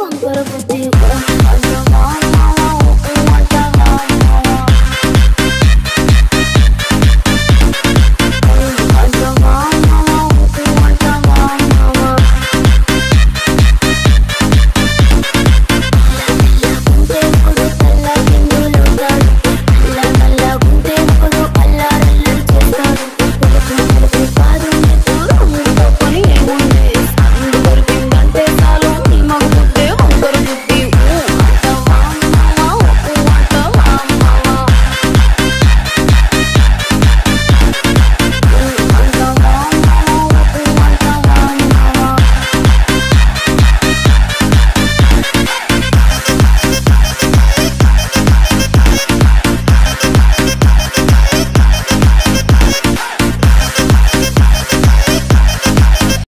one, but I will be one.